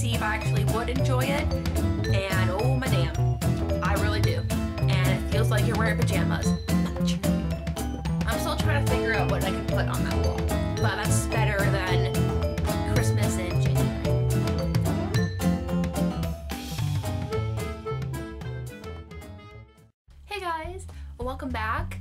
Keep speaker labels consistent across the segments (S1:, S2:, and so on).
S1: see if I actually would enjoy it. And oh my damn, I really do. And it feels like you're wearing pajamas. I'm still trying to figure out what I can put on that wall. But that's better than Christmas in January. Hey guys, welcome back.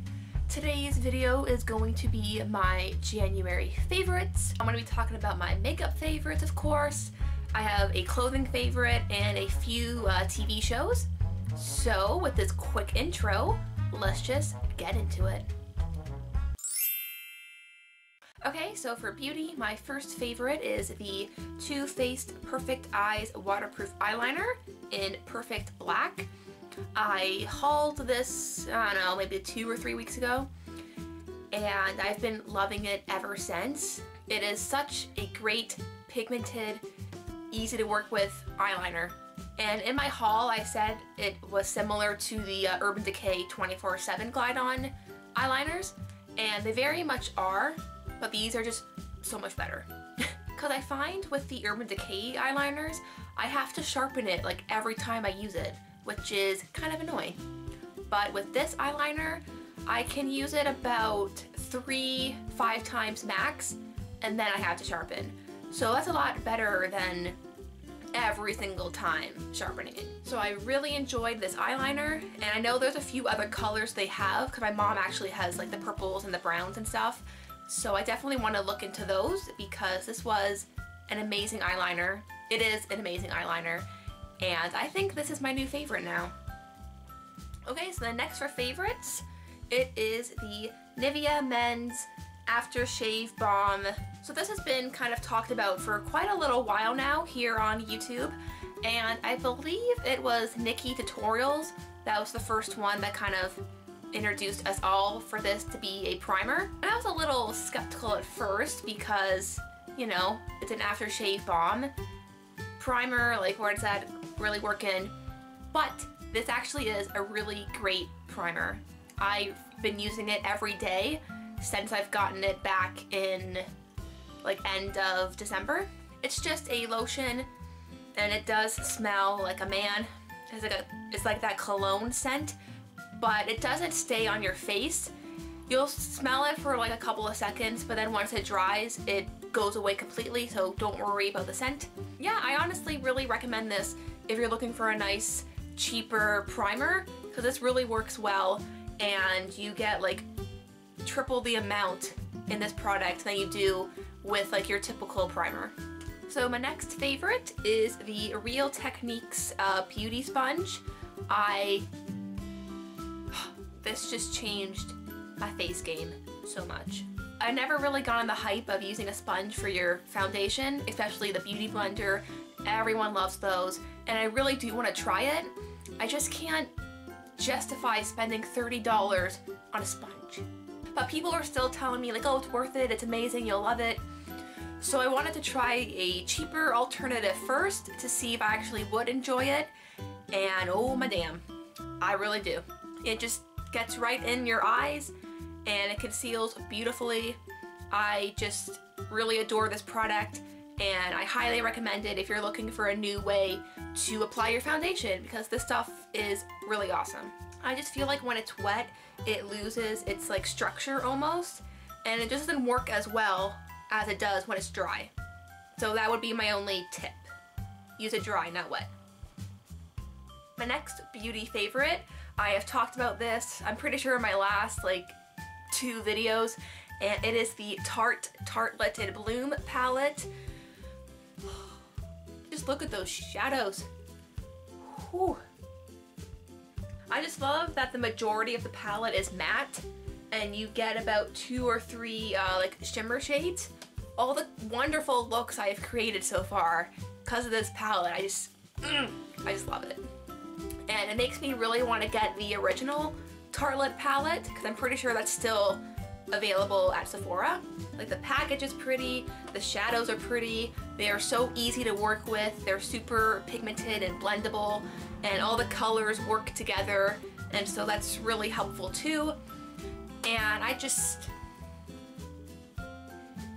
S1: Today's video is going to be my January favorites. I'm going to be talking about my makeup favorites, of course. I have a clothing favorite and a few uh, TV shows. So with this quick intro, let's just get into it. Okay, so for beauty, my first favorite is the Too Faced Perfect Eyes Waterproof Eyeliner in Perfect Black. I hauled this, I don't know, maybe two or three weeks ago, and I've been loving it ever since. It is such a great pigmented, easy to work with eyeliner. And in my haul, I said it was similar to the uh, Urban Decay 24-7 Glide On eyeliners, and they very much are, but these are just so much better. Because I find with the Urban Decay eyeliners, I have to sharpen it like every time I use it, which is kind of annoying. But with this eyeliner, I can use it about three, five times max, and then I have to sharpen. So that's a lot better than every single time sharpening it. So I really enjoyed this eyeliner and I know there's a few other colors they have because my mom actually has like the purples and the browns and stuff. So I definitely want to look into those because this was an amazing eyeliner. It is an amazing eyeliner and I think this is my new favorite now. Okay, so the next for favorites, it is the Nivea Men's Aftershave Balm. So this has been kind of talked about for quite a little while now here on YouTube and I believe it was NikkieTutorials that was the first one that kind of introduced us all for this to be a primer. And I was a little skeptical at first because, you know, it's an aftershave balm. Primer, like where it's at, really working. But this actually is a really great primer. I've been using it every day since I've gotten it back in like end of December. It's just a lotion and it does smell like a man. It's like, a, it's like that cologne scent, but it doesn't stay on your face. You'll smell it for like a couple of seconds, but then once it dries, it goes away completely, so don't worry about the scent. Yeah, I honestly really recommend this if you're looking for a nice, cheaper primer, because this really works well, and you get like triple the amount in this product than you do with like your typical primer. So my next favorite is the Real Techniques uh, Beauty Sponge. I, this just changed my face game so much. I've never really gone on the hype of using a sponge for your foundation, especially the Beauty Blender. Everyone loves those, and I really do want to try it. I just can't justify spending $30 on a sponge. But people are still telling me like, oh, it's worth it, it's amazing, you'll love it. So I wanted to try a cheaper alternative first to see if I actually would enjoy it. And oh my damn, I really do. It just gets right in your eyes and it conceals beautifully. I just really adore this product and I highly recommend it if you're looking for a new way to apply your foundation because this stuff is really awesome. I just feel like when it's wet, it loses its like structure almost and it just doesn't work as well as it does when it's dry. So that would be my only tip. Use it dry, not wet. My next beauty favorite, I have talked about this, I'm pretty sure in my last like two videos, and it is the Tarte Tartelette in Bloom palette. Just look at those shadows. Whew. I just love that the majority of the palette is matte and you get about two or three uh, like shimmer shades. All the wonderful looks I have created so far because of this palette, I just, mm, I just love it. And it makes me really want to get the original Tartelette palette because I'm pretty sure that's still available at Sephora. Like the package is pretty, the shadows are pretty, they are so easy to work with, they're super pigmented and blendable, and all the colors work together, and so that's really helpful too. And I just,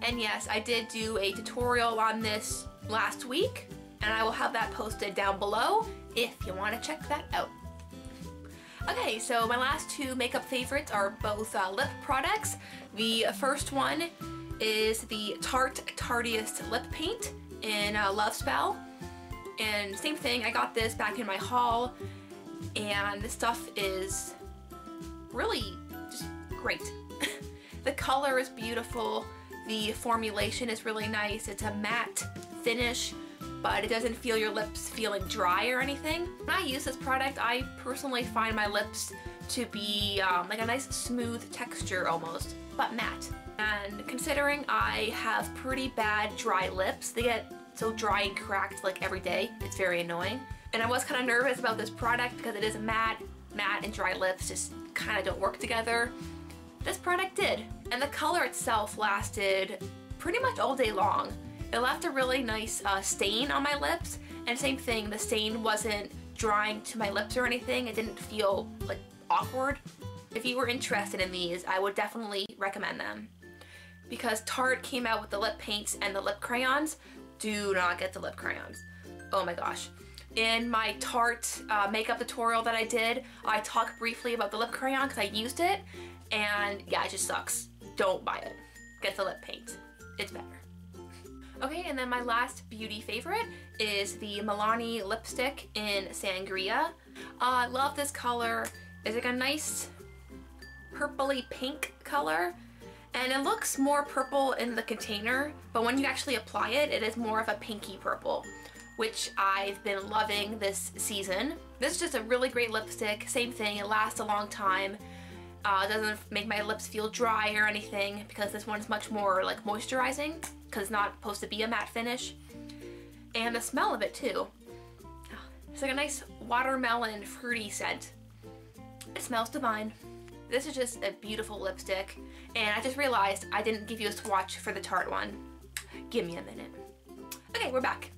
S1: and yes, I did do a tutorial on this last week, and I will have that posted down below if you want to check that out. Okay, so my last two makeup favorites are both uh, lip products. The first one is the Tarte Tarteist Lip Paint in uh, Love Spell. And same thing, I got this back in my haul, and this stuff is really just great. the color is beautiful, the formulation is really nice, it's a matte finish, but it doesn't feel your lips feeling dry or anything. When I use this product, I personally find my lips to be um, like a nice smooth texture almost, but matte. And considering I have pretty bad dry lips, they get so dry and cracked like every day, it's very annoying. And I was kind of nervous about this product because it is matte, matte and dry lips just kind of don't work together. This product did, and the color itself lasted pretty much all day long. It left a really nice uh, stain on my lips, and same thing, the stain wasn't drying to my lips or anything. It didn't feel like awkward. If you were interested in these, I would definitely recommend them. Because Tarte came out with the lip paints and the lip crayons, do not get the lip crayons. Oh my gosh. In my Tarte uh, makeup tutorial that I did, I talked briefly about the lip crayon because I used it, and yeah, it just sucks. Don't buy it. Get the lip paint. It's better. Okay, and then my last beauty favorite is the Milani lipstick in Sangria. Uh, I love this color. It's like a nice purpley pink color. And it looks more purple in the container, but when you actually apply it, it is more of a pinky purple, which I've been loving this season. This is just a really great lipstick. Same thing, it lasts a long time. Uh, doesn't make my lips feel dry or anything because this one's much more like moisturizing because it's not supposed to be a matte finish. And the smell of it too. It's like a nice watermelon fruity scent. It smells divine. This is just a beautiful lipstick and I just realized I didn't give you a swatch for the Tarte one. Give me a minute. Okay, we're back.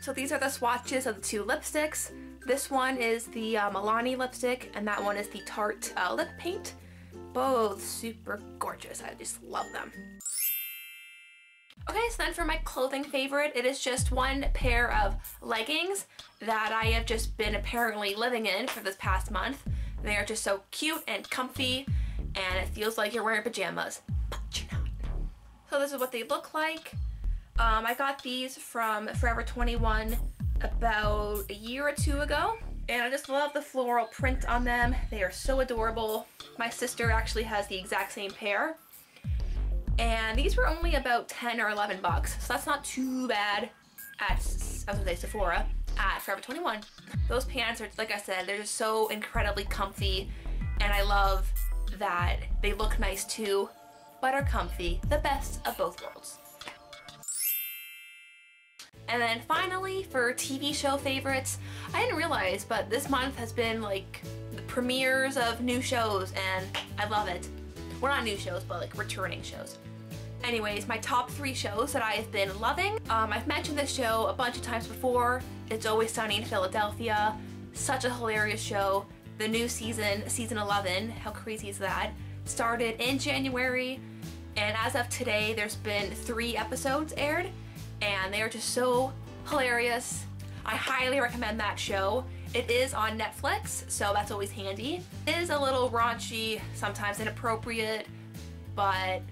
S1: So these are the swatches of the two lipsticks. This one is the uh, Milani lipstick and that one is the Tarte uh, lip paint. Both super gorgeous. I just love them. Okay, so then for my clothing favorite, it is just one pair of leggings that I have just been apparently living in for this past month. They are just so cute and comfy, and it feels like you're wearing pajamas, but you're not. So this is what they look like. Um, I got these from Forever 21 about a year or two ago, and I just love the floral print on them. They are so adorable. My sister actually has the exact same pair and these were only about 10 or 11 bucks so that's not too bad at I was gonna say Sephora at Forever 21 those pants are like I said they're just so incredibly comfy and I love that they look nice too but are comfy the best of both worlds and then finally for TV show favorites I didn't realize but this month has been like the premieres of new shows and I love it well not new shows but like returning shows Anyways, my top three shows that I have been loving. Um, I've mentioned this show a bunch of times before. It's Always Sunny in Philadelphia. Such a hilarious show. The new season, season 11, how crazy is that? Started in January, and as of today, there's been three episodes aired, and they are just so hilarious. I highly recommend that show. It is on Netflix, so that's always handy. It is a little raunchy, sometimes inappropriate, but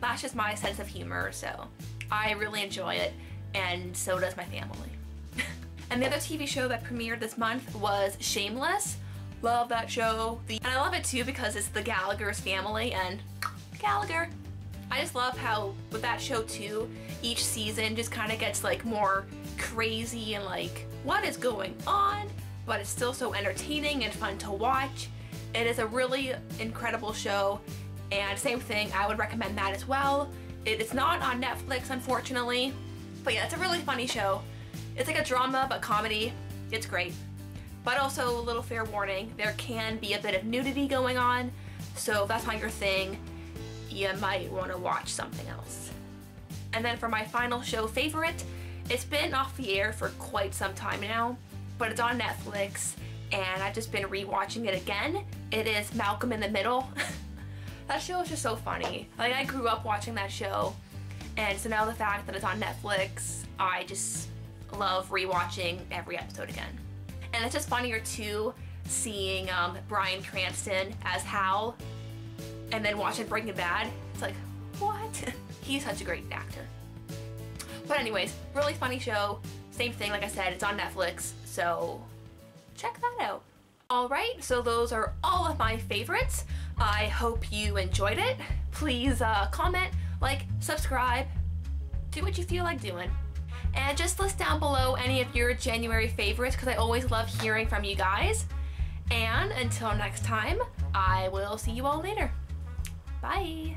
S1: that's just my sense of humor, so I really enjoy it, and so does my family. and the other TV show that premiered this month was Shameless. Love that show. And I love it too because it's the Gallagher's family and Gallagher. I just love how with that show too, each season just kind of gets like more crazy and like what is going on, but it's still so entertaining and fun to watch. It is a really incredible show and same thing, I would recommend that as well. It is not on Netflix, unfortunately. But yeah, it's a really funny show. It's like a drama, but comedy. It's great. But also, a little fair warning, there can be a bit of nudity going on. So if that's not your thing, you might want to watch something else. And then for my final show favorite, it's been off the air for quite some time now, but it's on Netflix and I've just been rewatching it again. It is Malcolm in the Middle. That show is just so funny. Like I grew up watching that show and so now the fact that it's on Netflix, I just love rewatching every episode again. And it's just funnier too seeing um, Bryan Cranston as Hal and then watching Breaking Bad. It's like, what? He's such a great actor. But anyways, really funny show. Same thing, like I said, it's on Netflix, so check that out. Alright, so those are all of my favorites. I hope you enjoyed it. Please uh, comment, like, subscribe, do what you feel like doing. And just list down below any of your January favorites because I always love hearing from you guys. And until next time, I will see you all later. Bye!